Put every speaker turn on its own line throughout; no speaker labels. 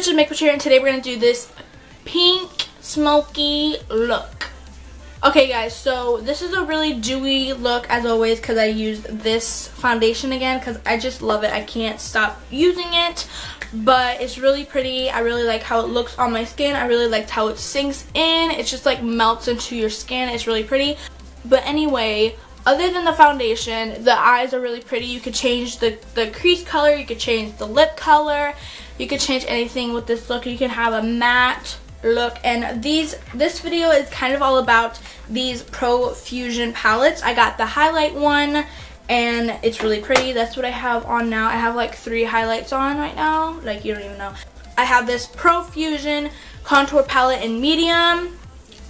Bitches Makeup Chair and today we're going to do this pink smoky look. Okay guys, so this is a really dewy look as always because I used this foundation again because I just love it. I can't stop using it. But it's really pretty. I really like how it looks on my skin. I really liked how it sinks in. It just like melts into your skin. It's really pretty. But anyway, other than the foundation, the eyes are really pretty. You could change the, the crease color. You could change the lip color. You could change anything with this look. You can have a matte look and these this video is kind of all about these Profusion palettes. I got the highlight one and it's really pretty. That's what I have on now. I have like three highlights on right now. Like you don't even know. I have this Profusion contour palette in medium.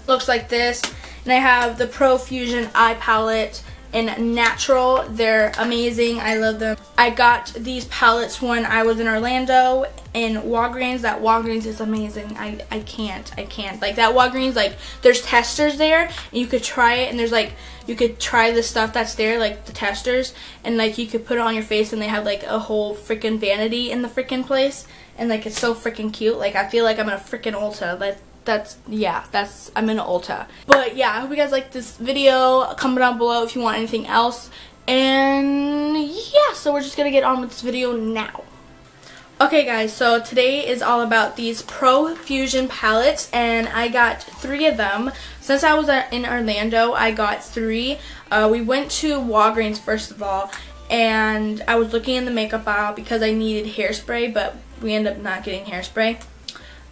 Looks like this. And I have the Profusion eye palette in natural. They're amazing. I love them. I got these palettes when I was in Orlando in Walgreens. That Walgreens is amazing. I, I can't. I can't. Like that Walgreens, like there's testers there and you could try it and there's like you could try the stuff that's there, like the testers, and like you could put it on your face and they have like a whole freaking vanity in the freaking place. And like it's so freaking cute. Like I feel like I'm in a freaking Ulta. Like that's yeah that's i'm in ulta. But yeah i hope you guys like this video. Comment down below if you want anything else. And yeah so we're just gonna get on with this video now. Okay guys so today is all about these Profusion palettes and i got three of them. Since i was in orlando i got three. Uh, we went to walgreens first of all and i was looking in the makeup aisle because i needed hairspray but we ended up not getting hairspray.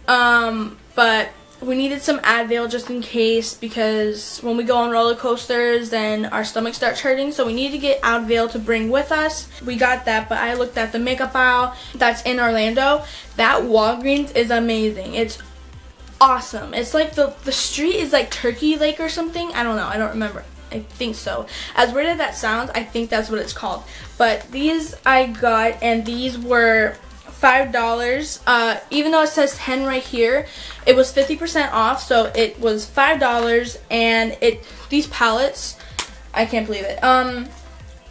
Um, but we needed some Advil just in case because when we go on roller coasters then our stomach starts hurting so we need to get Advil to bring with us. We got that but I looked at the makeup aisle that's in Orlando. That Walgreens is amazing. It's awesome. It's like the, the street is like Turkey Lake or something. I don't know. I don't remember. I think so. As weird as that sounds, I think that's what it's called. But these I got and these were $5. Uh, even though it says 10 right here, it was 50% off, so it was $5 and it these palettes, I can't believe it. Um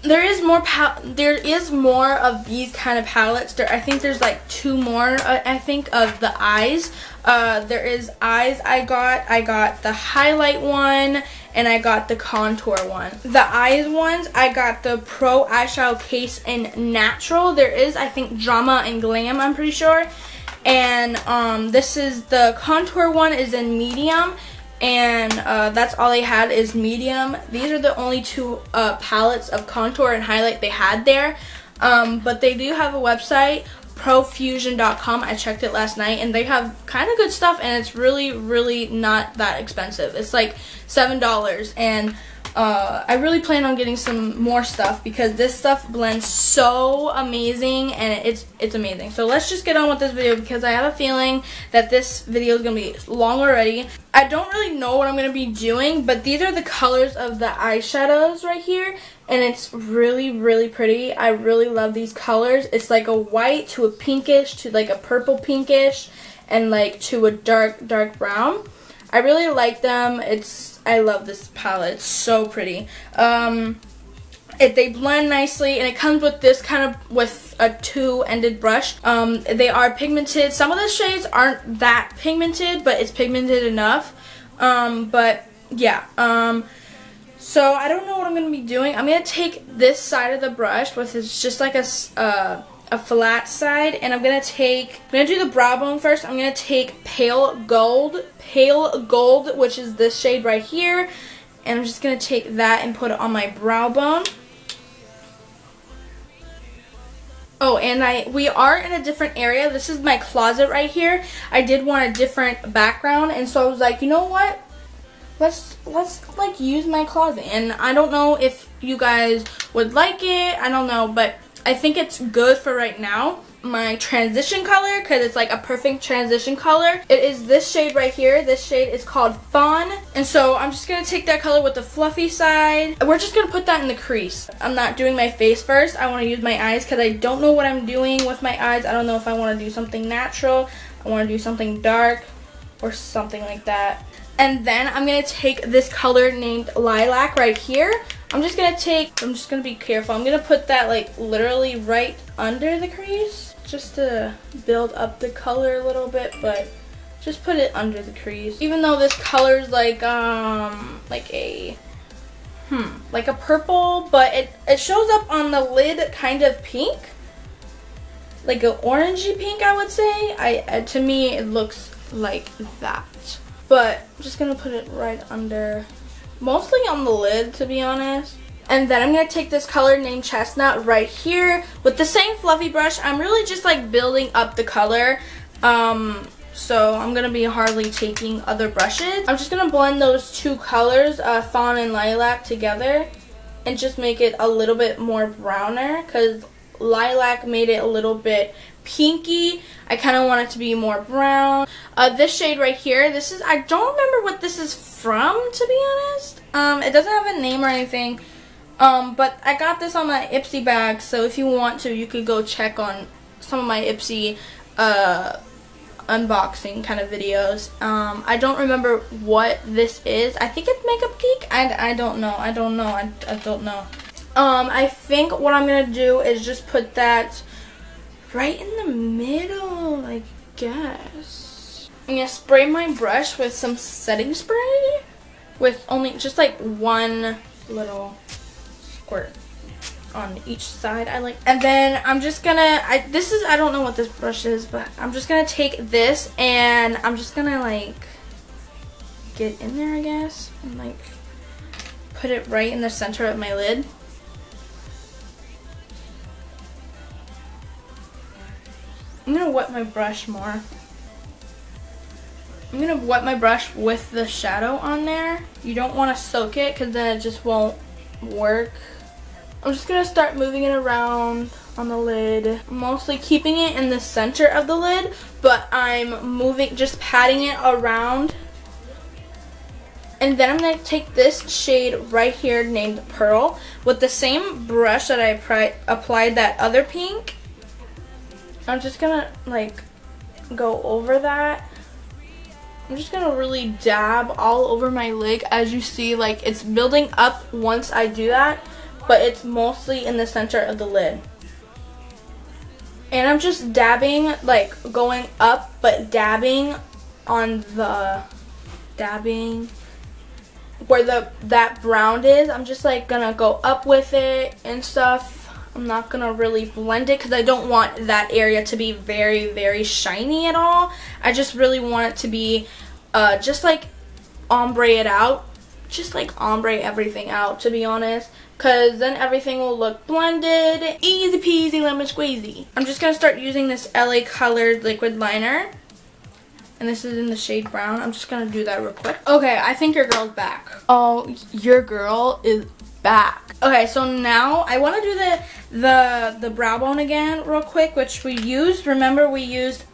there is more there is more of these kind of palettes. There I think there's like two more uh, I think of the eyes. Uh, there is eyes I got. I got the highlight one and I got the contour one. The eyes ones, I got the Pro Eyeshadow Case in Natural. There is, I think, Drama and Glam, I'm pretty sure. And um, this is, the contour one is in medium. And uh, that's all they had is medium. These are the only two uh, palettes of contour and highlight they had there. Um, but they do have a website profusion.com. I checked it last night and they have kind of good stuff and it's really, really not that expensive. It's like $7 and uh, I really plan on getting some more stuff because this stuff blends so amazing and it's it's amazing. So let's just get on with this video because I have a feeling that this video is going to be long already. I don't really know what I'm going to be doing, but these are the colors of the eyeshadows right here and it's really really pretty I really love these colors it's like a white to a pinkish to like a purple pinkish and like to a dark dark brown I really like them it's I love this palette. It's so pretty. Um it, they blend nicely and it comes with this kind of with a two-ended brush. Um, they are pigmented. Some of the shades aren't that pigmented but it's pigmented enough. Um, but yeah um, so I don't know what I'm going to be doing. I'm going to take this side of the brush, which is just like a, uh, a flat side, and I'm to take, I'm to do the brow bone first. I'm to take Pale Gold, Pale Gold, which is this shade right here, and I'm just to take that and put it on my brow bone. Oh, and I we are in a different area. This is my closet right here. I did want a different background, and so I was like, you know what? let's let's like use my closet and I don't know if you guys would like it I don't know but I think it's good for right now my transition color because it's like a perfect transition color. It is this shade right here. This shade is called fawn. And so I'm just gonna take that color with the fluffy side. We're just gonna put that in the crease. I'm not doing my face first. I want to use my eyes because I don't know what I'm doing with my eyes. I don't know if I want to do something natural I want to do something dark or something like that. And then I'm going to take this color named Lilac right here. I'm just to take, I'm just to be careful. I'm to put that like literally right under the crease. just to build up the color a little bit, but just put it under the crease. Even though this color is like, um, like a, hmm, like a purple, but it, it shows up on the lid kind of pink. Like an orangey pink, I would say. I uh, To me, it looks like that. But I'm just to put it right under, mostly on the lid, to be honest. And then I'm going to take this color named Chestnut right here with the same fluffy brush. I'm really just like building up the color. Um, so I'm going to be hardly taking other brushes. I'm just going to blend those two colors, uh, Fawn and Lilac, together. And just make it a little bit more browner because Lilac made it a little bit pinky. I kind of want it to be more brown. Uh, this shade right here, this is, I don't remember what this is from, to be honest. Um, it doesn't have a name or anything. Um, but I got this on my Ipsy bag, so if you want to, you could go check on some of my Ipsy uh, unboxing kind of videos. Um, I don't remember what this is. I think it's Makeup Geek. I, I don't know. I don't know. I, I don't know. Um, I think what I'm going to do is just put that right in the middle, I guess. I'm to spray my brush with some setting spray with only just like one little squirt on each side I like and then I'm just gonna I this is I don't know what this brush is but I'm just gonna take this and I'm just gonna like get in there I guess and like put it right in the center of my lid gonna wet my brush more I'm gonna wet my brush with the shadow on there you don't want to soak it because then it just won't work I'm just to start moving it around on the lid. Mostly keeping it in the center of the lid, but I'm moving, just patting it around. And then I'm to take this shade right here named Pearl with the same brush that I applied that other pink. I'm just to like go over that. I'm just to really dab all over my lid as you see like it's building up once I do that but it's mostly in the center of the lid. And I'm just dabbing, like going up, but dabbing on the, dabbing where the that brown is. I'm just like gonna go up with it and stuff. I'm not gonna really blend it because I don't want that area to be very, very shiny at all. I just really want it to be uh, just like ombre it out. Just like ombre everything out, to be honest because then everything will look blended. Easy peasy lemon squeezy. I'm just going to start using this LA Colored liquid liner. And this is in the shade brown. I'm just going to do that real quick. Okay, I think your girl's back. Oh, your girl is back. Okay, so now I want to do the, the, the brow bone again real quick, which we used. Remember, we used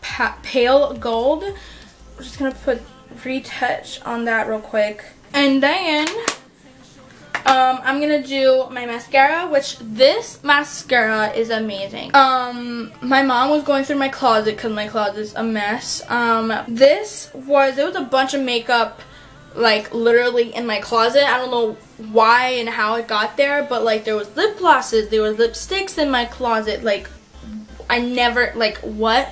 pale gold. I'm just going to put retouch on that real quick. And then um, I'm gonna do my mascara, which this mascara is amazing. Um, my mom was going through my closet because my closet's a mess. Um, this was, there was a bunch of makeup like literally in my closet. I don't know why and how it got there, but like there was lip glosses, there was lipsticks in my closet. Like I never, like what?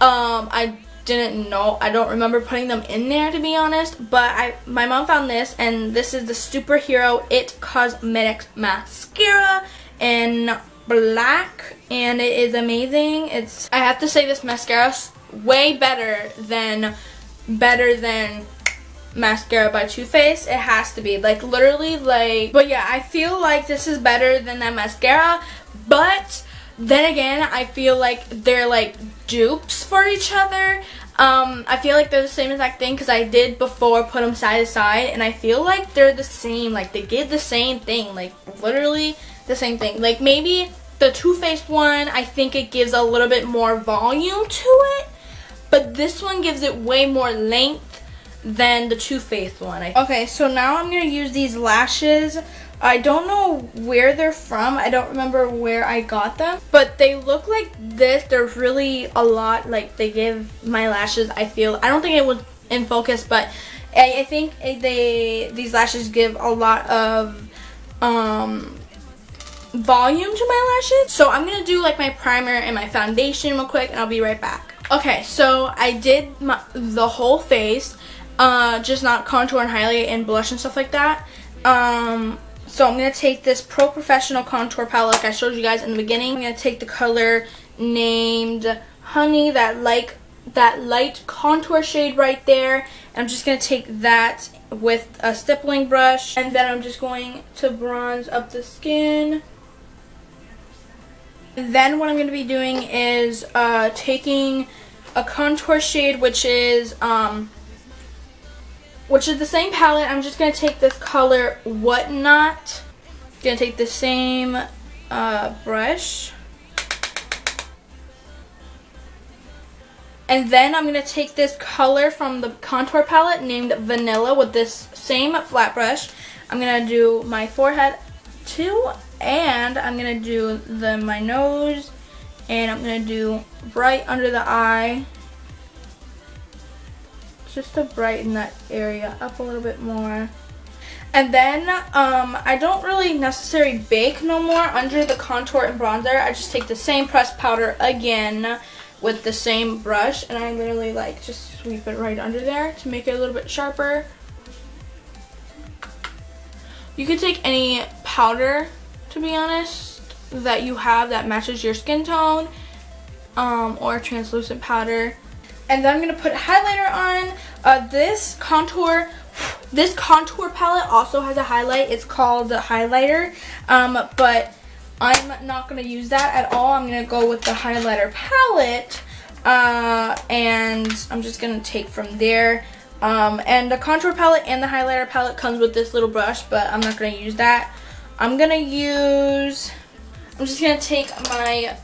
Um, I didn't know. I don't remember putting them in there to be honest, but I my mom found this and this is the Superhero It Cosmetics Mascara in black and it is amazing. It's I have to say this mascara way better than better than mascara by Too Faced. It has to be like literally like but yeah, I feel like this is better than that mascara, but then again, I feel like they're like dupes for each other. Um, I feel like they're the same exact thing because I did before put them side to side and I feel like they're the same. Like they give the same thing. Like literally the same thing. Like maybe the Too Faced one, I think it gives a little bit more volume to it. But this one gives it way more length than the Too Faced one. Okay, so now I'm going to use these lashes I don't know where they're from. I don't remember where I got them. But they look like this. They're really a lot. Like they give my lashes, I feel. I don't think it was in focus, but I, I think they these lashes give a lot of um volume to my lashes. So I'm going to do like my primer and my foundation real quick and I'll be right back. Okay, so I did my, the whole face, uh, just not contour and highlight and blush and stuff like that. Um, so I'm going to take this Pro Professional Contour Palette like I showed you guys in the beginning. I'm going to take the color named Honey, that like that light contour shade right there. I'm just going to take that with a stippling brush and then I'm just going to bronze up the skin. Then what I'm going to be doing is uh, taking a contour shade which is um, which is the same palette. I'm just going to take this color Whatnot. Going to take the same uh, brush. And then I'm going to take this color from the contour palette named Vanilla with this same flat brush. I'm going to do my forehead too. And I'm going to do the my nose. And I'm going to do right under the eye. Just to brighten that area up a little bit more. And then um, I don't really necessarily bake no more under the contour and bronzer. I just take the same pressed powder again with the same brush and I literally like just sweep it right under there to make it a little bit sharper. You could take any powder to be honest that you have that matches your skin tone um, or translucent powder. And then I'm going to put highlighter on. Uh, this contour this contour palette also has a highlight. It's called the highlighter. Um, but I'm not going to use that at all. I'm going to go with the highlighter palette. Uh, and I'm just going to take from there. Um, and the contour palette and the highlighter palette comes with this little brush, but I'm not going to use that. I'm going to use, I'm just going to take my,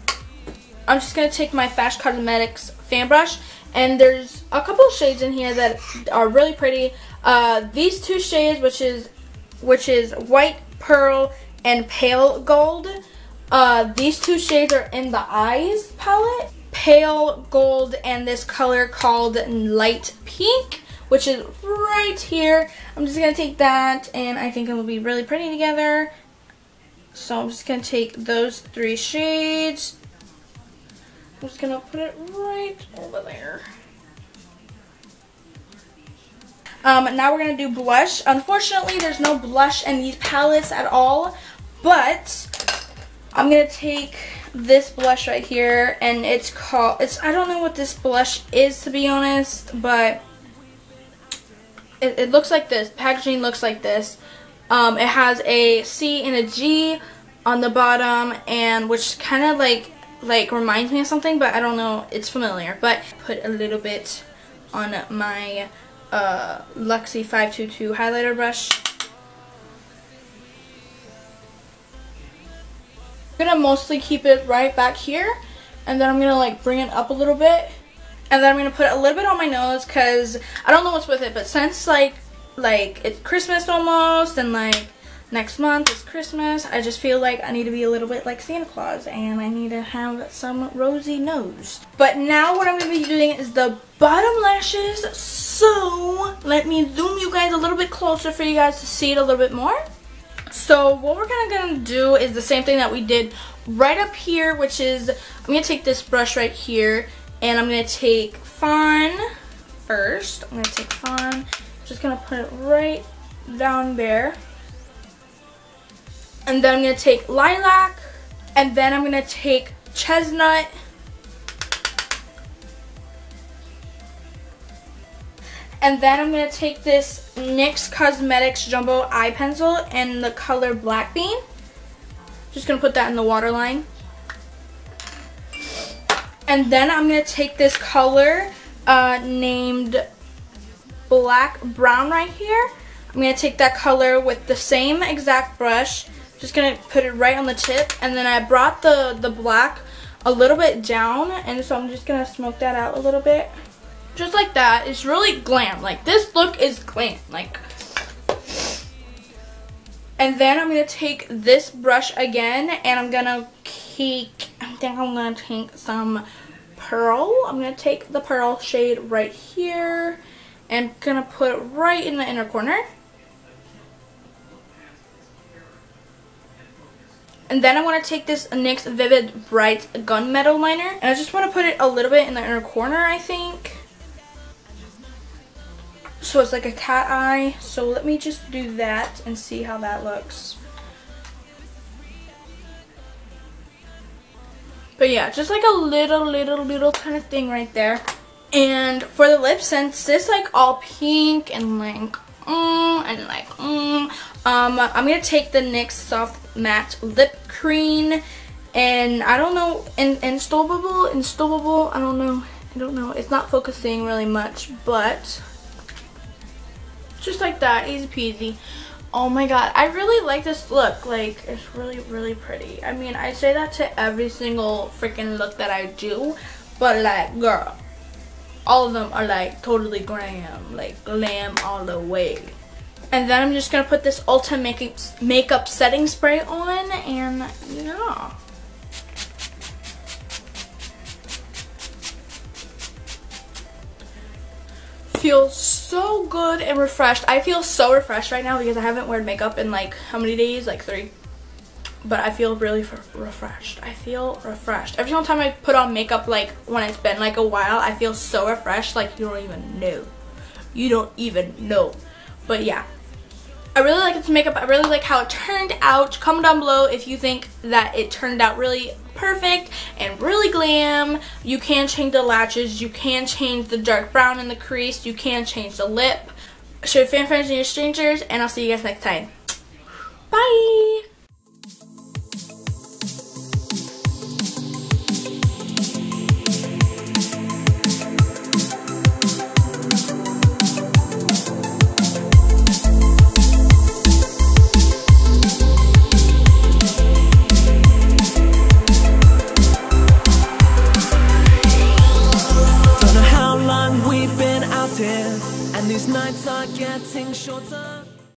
I'm just going to take my Fash Cosmetics fan brush. And there's a couple shades in here that are really pretty. Uh, these two shades, which is, which is White Pearl and Pale Gold. Uh, these two shades are in the Eyes palette. Pale Gold and this color called Light Pink, which is right here. I'm just going to take that and I think it will be really pretty together. So I'm just going to take those three shades. I'm just to put it right over there. Um, now we're to do blush. Unfortunately, there's no blush in these palettes at all. But I'm to take this blush right here and it's called it's I don't know what this blush is to be honest but it, it looks like this packaging looks like this um, it has a C and a G on the bottom and which kind of like like reminds me of something but I don't know it's familiar. But put a little bit on my uh, Luxie 522 highlighter brush. I'm gonna mostly keep it right back here and then I'm gonna like bring it up a little bit. And then I'm gonna put a little bit on my nose because I don't know what's with it but since like like it's Christmas almost and like next month is Christmas. I just feel like I need to be a little bit like Santa Claus and I need to have some rosy nose. But now what I'm gonna be doing is the bottom lashes. So let me zoom you guys a little bit closer for you guys to see it a little bit more. So what we're kind of going to do is the same thing that we did right up here, which is I'm going to take this brush right here and I'm going to take Fawn first. I'm going to take Fawn, just going to put it right down there. And then I'm going to take Lilac and then I'm going to take Chestnut And then I'm going to take this NYX Cosmetics Jumbo Eye Pencil in the color Black Bean. Just going to put that in the waterline. And then I'm going to take this color uh, named Black Brown right here. I'm going to take that color with the same exact brush. Just to put it right on the tip. And then I brought the, the black a little bit down. And so I'm just to smoke that out a little bit just like that. It's really glam. Like this look is glam. Like and then I'm to take this brush again and I'm to take, I think I'm to take some pearl. I'm to take the pearl shade right here and to put right in the inner corner. And then I want to take this NYX Vivid Bright Gunmetal Liner. And I just want to put it a little bit in the inner corner, I think. So it's like a cat eye. So let me just do that and see how that looks. But yeah, just like a little, little, little kind of thing right there. And for the lips, since this like all pink and like, mm, and like, mm, um, I'm to take the NYX Soft Matte Lip Cream. And I don't know, in, installable, installable, I don't know. I don't know. It's not focusing really much, but just like that, easy peasy. Oh my god, I really like this look. Like, it's really, really pretty. I mean, I say that to every single freaking look that I do. But like, girl, all of them are like totally glam. Like, glam all the way. And then I'm just to put this Ulta makeup, makeup setting spray on. And, yeah. feels so good and refreshed. I feel so refreshed right now because I haven't worn makeup in like how many days? Like three. But I feel really refreshed. I feel refreshed. Every single time I put on makeup like when it's been like a while, I feel so refreshed like you don't even know. You don't even know. But yeah, I really like its makeup. I really like how it turned out. Comment down below if you think that it turned out really perfect and really glam. You can change the lashes. You can change the dark brown in the crease. You can change the lip. Show your fan friends and your strangers. And I'll see you guys next time. Bye!